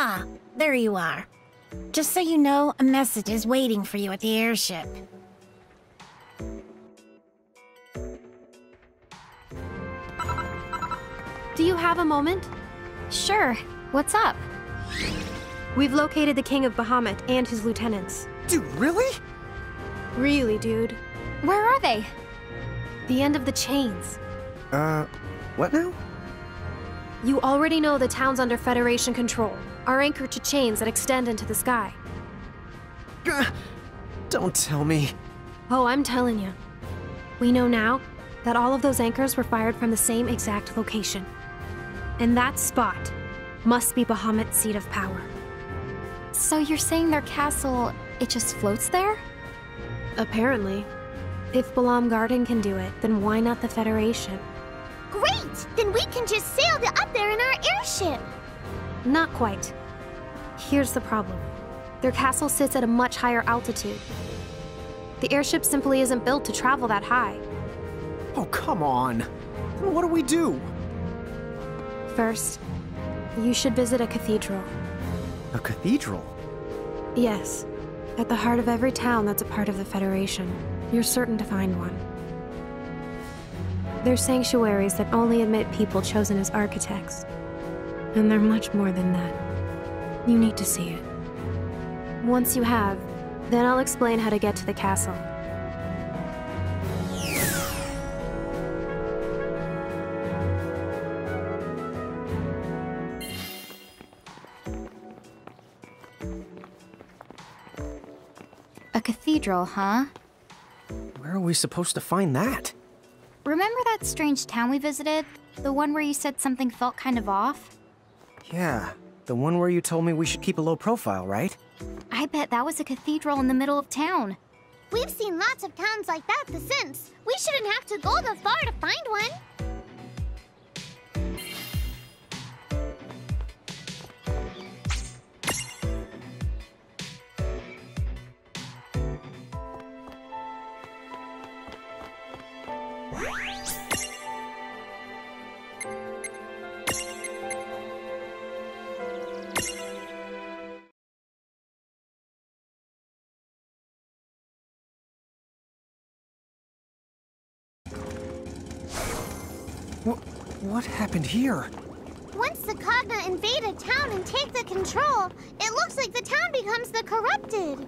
Ah, there you are. Just so you know, a message is waiting for you at the airship. Do you have a moment? Sure. What's up? We've located the King of Bahamut and his lieutenants. Dude, really? Really, dude. Where are they? The end of the chains. Uh, what now? You already know the town's under Federation control, are anchored to chains that extend into the sky. Gah, Don't tell me. Oh, I'm telling you. We know now that all of those anchors were fired from the same exact location. And that spot must be Bahamut's seat of power. So you're saying their castle, it just floats there? Apparently. If Balamb Garden can do it, then why not the Federation? Great! Then we can just sail to up there in our airship. Not quite. Here's the problem. Their castle sits at a much higher altitude. The airship simply isn't built to travel that high. Oh, come on. Then What do we do? First, you should visit a cathedral. A cathedral? Yes, at the heart of every town that's a part of the Federation. You're certain to find one. They're sanctuaries that only admit people chosen as architects. And they're much more than that. You need to see it. Once you have, then I'll explain how to get to the castle. A cathedral, huh? Where are we supposed to find that? Remember that strange town we visited? The one where you said something felt kind of off? Yeah, the one where you told me we should keep a low profile, right? I bet that was a cathedral in the middle of town. We've seen lots of towns like that the since. We shouldn't have to go that far to find one. What happened here? Once the Cagna invade a town and take the control, it looks like the town becomes the corrupted.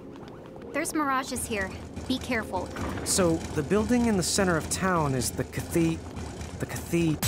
There's mirages here. Be careful. So, the building in the center of town is the cathe... the cathe...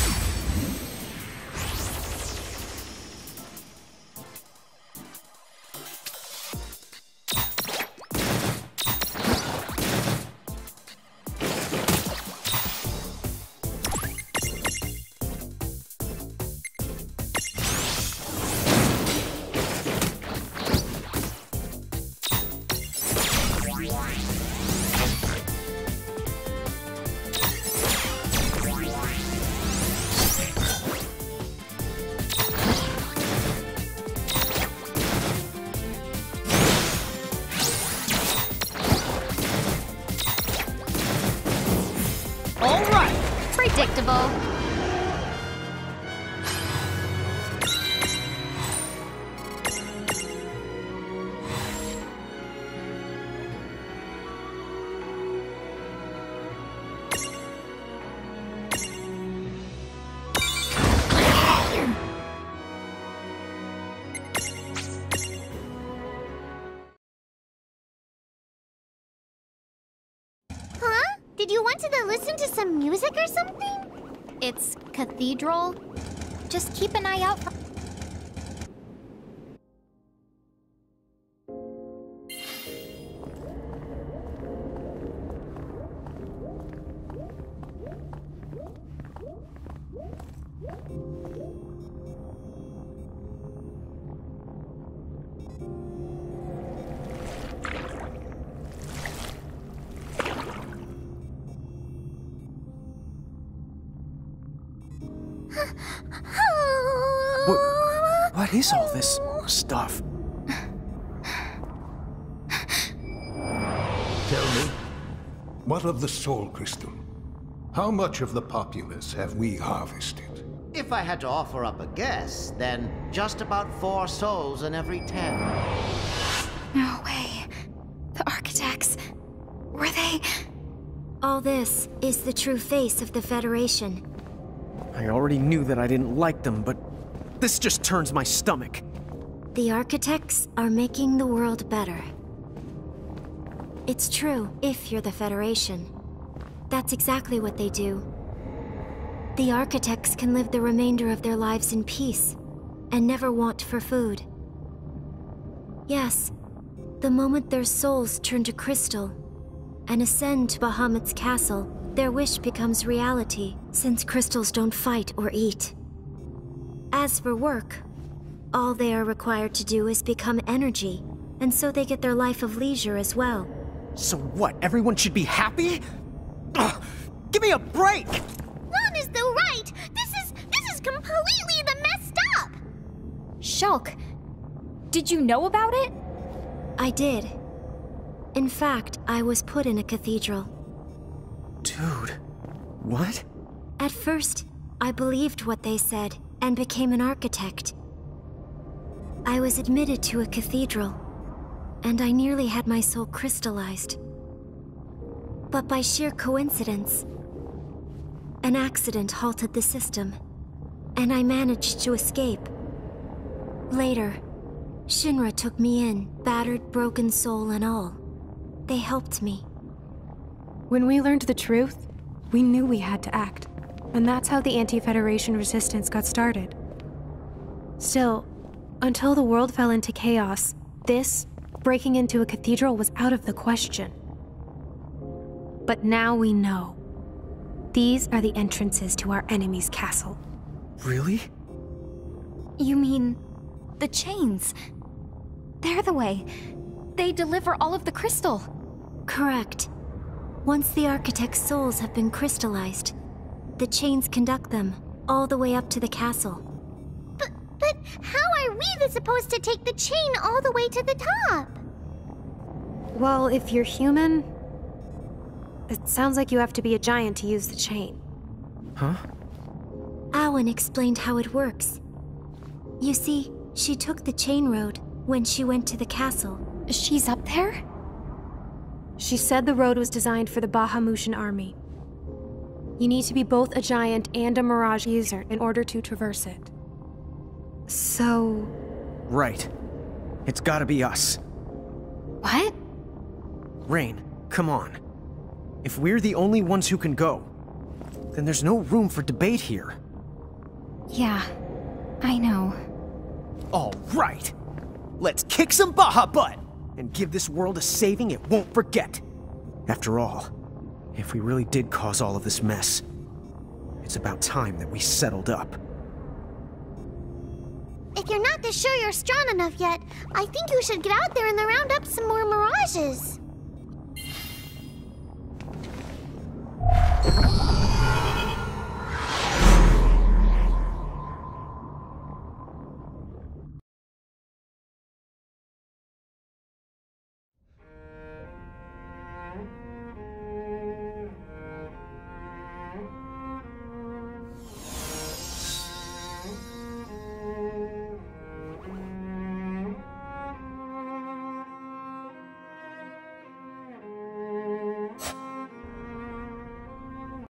All right. Predictable. To listen to some music or something? It's cathedral. Just keep an eye out for. What, what is all this stuff? Tell me, what of the Soul Crystal? How much of the populace have we harvested? If If I had to offer up a guess, then just about four souls in every ten. No way. The architects. Were they. All this is the true face of the Federation. I already knew that I didn't like them, but this just turns my stomach. The architects are making the world better. It's true, if you're the Federation. That's exactly what they do. The architects can live the remainder of their lives in peace, and never want for food. Yes, the moment their souls turn to crystal and ascend to Bahamut's castle, their wish becomes reality, since crystals don't fight or eat. As for work, all they are required to do is become energy, and so they get their life of leisure as well. So what, everyone should be happy? Ugh, give me a break! Lann is the right! This is this is completely the messed up! Shulk. Did you know about it? I did. In fact, I was put in a cathedral. Dude, what? At first, I believed what they said and became an architect. I was admitted to a cathedral, and I nearly had my soul crystallized. But by sheer coincidence, an accident halted the system, and I managed to escape. Later, Shinra took me in, battered, broken soul and all. They helped me. When we learned the truth, we knew we had to act. And that's how the Anti Federation resistance got started. Still, until the world fell into chaos, this, breaking into a cathedral, was out of the question. But now we know. These are the entrances to our enemy's castle. Really? You mean. the chains? They're the way. They deliver all of the crystal. Correct. Once the architect's souls have been crystallized, the chains conduct them all the way up to the castle. But but how are we the supposed to take the chain all the way to the top? Well, if you're human, it sounds like you have to be a giant to use the chain. Huh? Awen explained how it works. You see, she took the chain road when she went to the castle. She's up there? She said the road was designed for the Bahamutian army. You need to be both a giant and a Mirage user in order to traverse it. So. Right. It's gotta be us. What? Reynn, come on. If we're the only ones who can go, then there's no room for debate here. Yeah, I know. All right. Let's kick some Baja butt and give this world a saving it won't forget. After all, if we really did cause all of this mess, it's about time that we settled up. If you're not this sure you're strong enough yet, I think you should get out there and round up some more mirages.